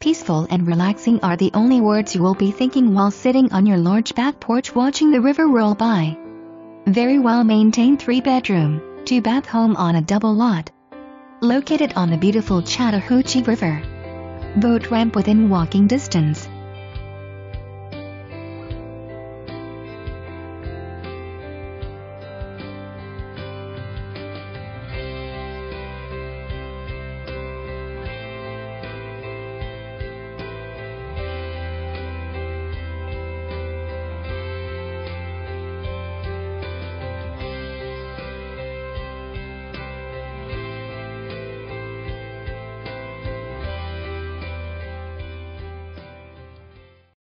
peaceful and relaxing are the only words you will be thinking while sitting on your large back porch watching the river roll by. Very well maintained three bedroom, two bath home on a double lot. Located on the beautiful Chattahoochee River. Boat ramp within walking distance.